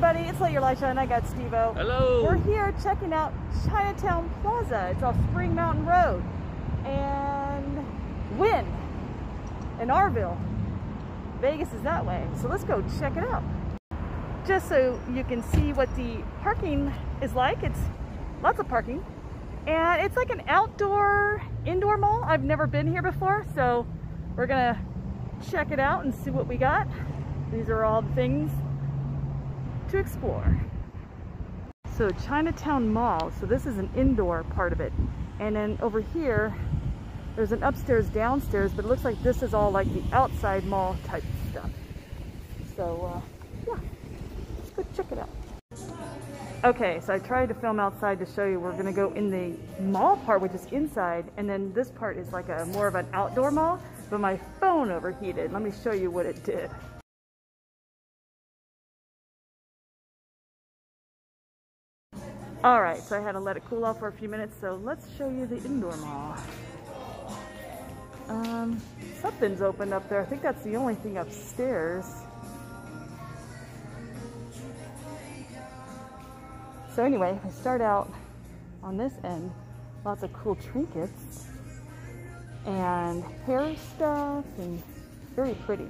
everybody, it's Let Your Light Shine. I got Stevo. Hello. We're here checking out Chinatown Plaza. It's off Spring Mountain Road. And Wynn in Arville. Vegas is that way. So let's go check it out. Just so you can see what the parking is like. It's lots of parking. And it's like an outdoor, indoor mall. I've never been here before, so we're gonna check it out and see what we got. These are all the things to explore. So Chinatown Mall, so this is an indoor part of it. And then over here, there's an upstairs, downstairs, but it looks like this is all like the outside mall type stuff. So uh, yeah, let's go check it out. Okay, so I tried to film outside to show you we're gonna go in the mall part, which is inside, and then this part is like a more of an outdoor mall, but my phone overheated. Let me show you what it did. All right, so I had to let it cool off for a few minutes, so let's show you the indoor mall. Um, something's opened up there. I think that's the only thing upstairs. So anyway, I start out on this end, lots of cool trinkets and hair stuff and very pretty.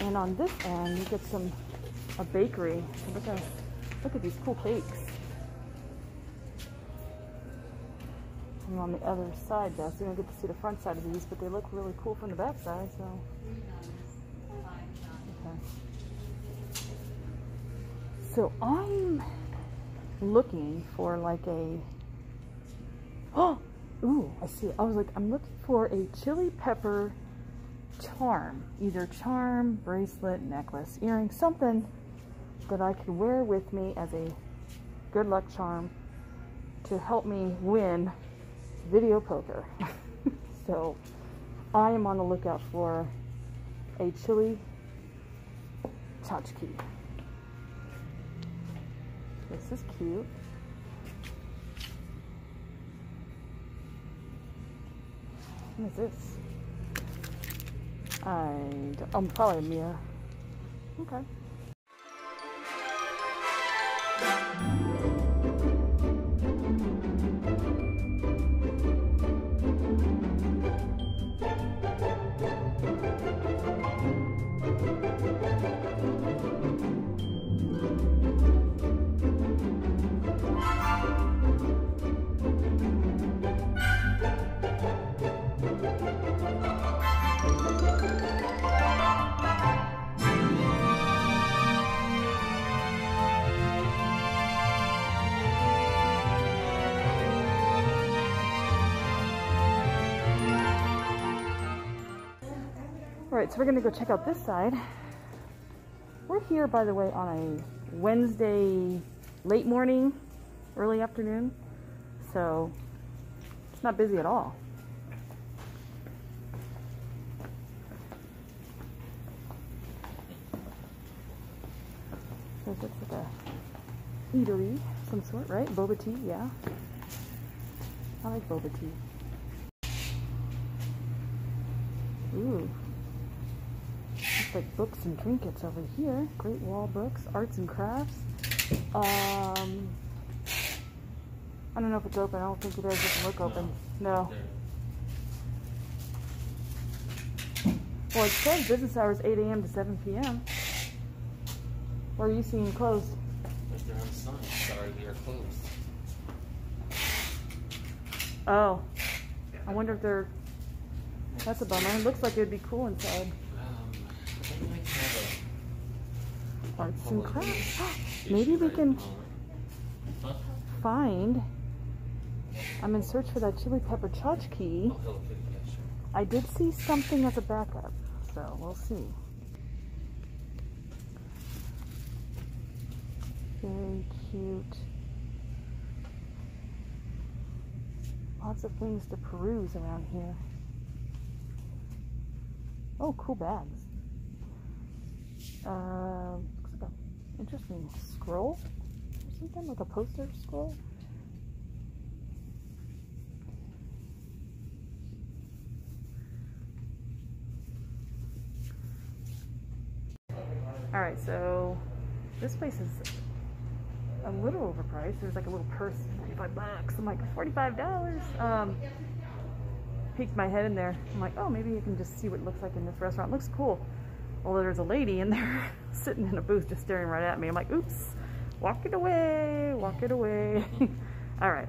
And on this end, you get some a bakery. Look at look at these cool cakes. And on the other side, though, so you don't get to see the front side of these, but they look really cool from the back side. So, okay. So I'm looking for like a. Oh, ooh! I see. It. I was like, I'm looking for a chili pepper charm, either charm, bracelet, necklace, earring, something that I could wear with me as a good luck charm to help me win video poker. so I am on the lookout for a chili tchotchke. This is cute. What is this? I, I'm probably a mirror. Okay. All right, so we're gonna go check out this side. We're here, by the way, on a Wednesday late morning, early afternoon, so it's not busy at all. So it's like a eatery some sort, right? Boba tea, yeah. I like boba tea. Ooh, looks like books and trinkets over here. Great wall books, arts and crafts. Um, I don't know if it's open. I don't think it is. It doesn't look open. No. Well, it says business hours 8 a.m. to 7 p.m. Where are you seeing closed? If they're sign, sorry, we are closed. Oh. I wonder if they're... That's a bummer. It looks like it'd be cool inside. Um, they might have a Arts and crafts. Maybe we can find... I'm in search for that chili pepper tchotchke. Hello Kitty, yeah, sure. I did see something as a backup, so we'll see. Very cute. Lots of things to peruse around here. Oh, cool bags. Uh, looks like an interesting scroll or something, like a poster scroll. All right, so this place is a little overpriced. There's like a little purse, 45 bucks. I'm like, $45? Um, peeked my head in there. I'm like, oh, maybe you can just see what it looks like in this restaurant. It looks cool. Well, there's a lady in there sitting in a booth just staring right at me. I'm like, oops, walk it away, walk it away. All right.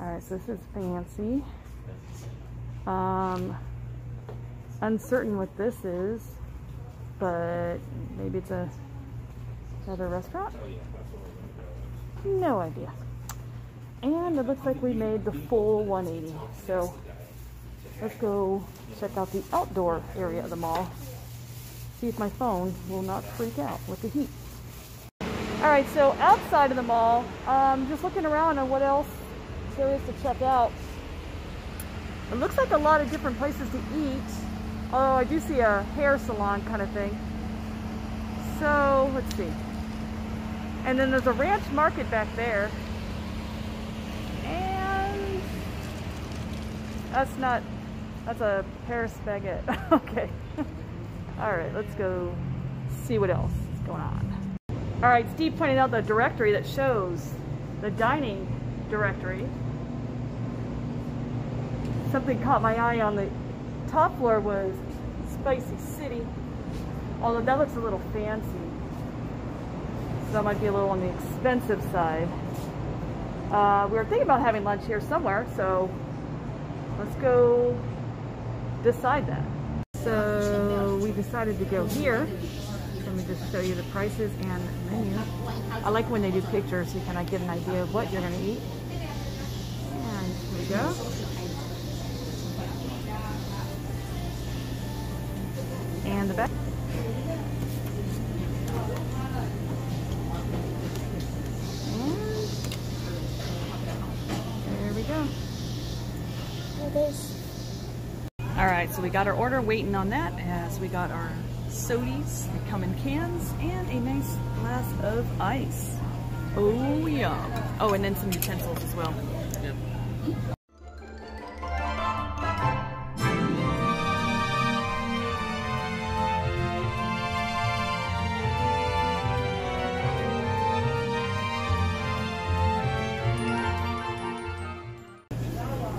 All right, so this is fancy. Um, uncertain what this is, but maybe it's a another restaurant. No idea. And it looks like we made the full 180. So let's go check out the outdoor area of the mall. See if my phone will not freak out with the heat. All right, so outside of the mall, um, just looking around on what else there is to check out. It looks like a lot of different places to eat. Oh, I do see a hair salon kind of thing. So, let's see. And then there's a ranch market back there. And that's not, that's a Paris baguette. okay. All right, let's go see what else is going on. All right, Steve pointed out the directory that shows the dining directory. Something caught my eye on the top floor was Spicy City, although that looks a little fancy. So that might be a little on the expensive side. Uh, we were thinking about having lunch here somewhere, so let's go decide that. So we decided to go here. Let me just show you the prices and menu. I like when they do pictures so you of get an idea of what you're going to eat. And here we go. And the back. And there we go. So we got our order waiting on that as we got our sodies. They come in cans and a nice glass of ice. Oh, yum. Oh, and then some utensils as well. Yep.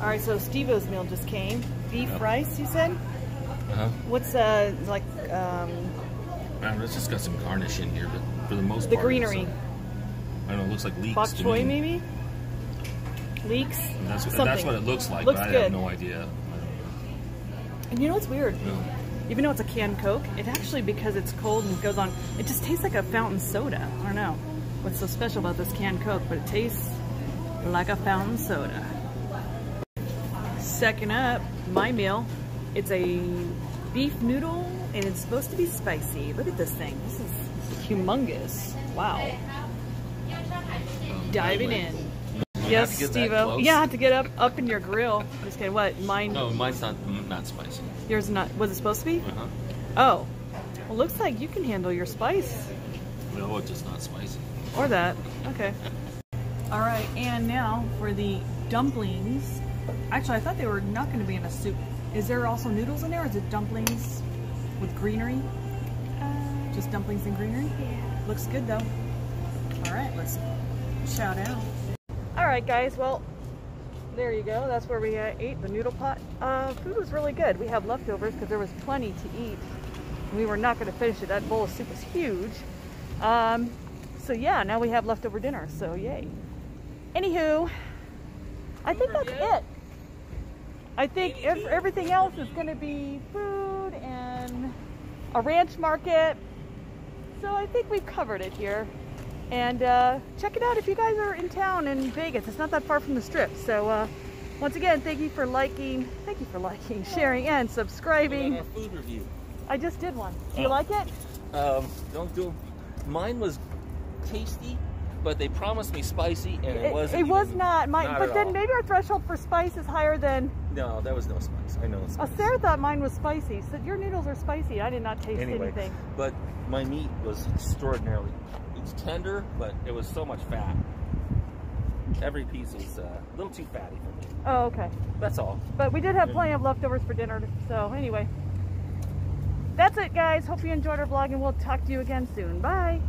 All right, so Steve-O's meal just came. Beef Yep. rice, you said? Uh-huh. What's, uh, like, um, I don't know, it's just got some garnish in here, but for the most the part, The greenery? I don't know, it looks like leeks Bok choy, me. maybe? Leeks? And That's, what- that's what it looks like, Looks but I good. have no idea. And you know what's weird? Even though it's a canned Coke, it actually, because it's cold and goes on, it just tastes like a fountain soda. I don't know what's so special about this canned Coke, but it tastes like a fountain soda. Second up, my meal. It's a beef noodle, and it's supposed to be spicy. Look at this thing. This is humongous. Wow. Um, Diving in. Yes, have to get that Steve-O. Yeah, I have to get up up in your grill. Just kidding. What? Mine? No, mine's not mm, not spicy. Yours not? Was it supposed to be? Uh-huh. Oh. Well, looks like you can handle your spice. No, it's just not spicy. Or that. Okay. All right, and now for the dumplings. Actually, I thought they were not going to be in a soup. Is there also noodles in there? Is it dumplings with greenery? Just dumplings and greenery? Yeah. Looks good though. All right, let's shout out. All right, guys. Well, there you go. That's where we uh, ate the noodle pot. Uh, food was really good. We have leftovers because there was plenty to eat. We were not going to finish it. That bowl of soup was huge. Um, so yeah, now we have leftover dinner. So yay. Anywho, I think that's it. I think ev- everything else is going to be food and a ranch market. So I think we've covered it here. And uh, check it out if you guys are in town in Vegas. It's not that far from the strip. So uh, once again, thank you for liking, thank you for liking, sharing, and subscribing. Our food review. I just did one. Do you Oh. like it? Um, don't do. Mine was tasty, but they promised me spicy, and it, wasn't. it was not. My, not but then all. maybe our threshold for spice is higher than. No, there was no spice. I know it's Uh, Sarah thought mine was spicy. So your noodles are spicy. I did not taste anyway. anything. But my meat was extraordinarily. It's tender, but it was so much fat. Every piece was uh, a little too fatty for me. Oh, okay. That's all. But we did have plenty of leftovers for dinner. So anyway, that's it, guys. Hope you enjoyed our vlog, and we'll talk to you again soon. Bye.